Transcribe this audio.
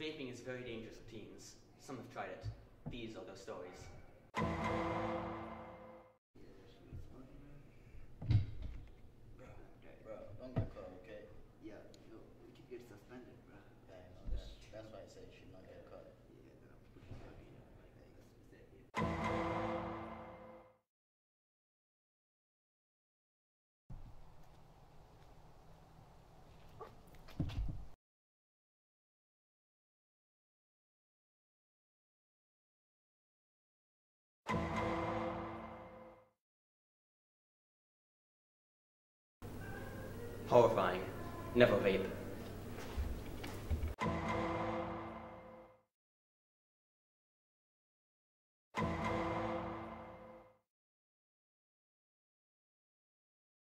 Vaping is very dangerous for teens. Some have tried it. These are their stories. Bro, don't get caught, okay? Yeah, yo, we could get suspended, bro. Yeah, I know. That's why I said you should not get Horrifying. Never vape.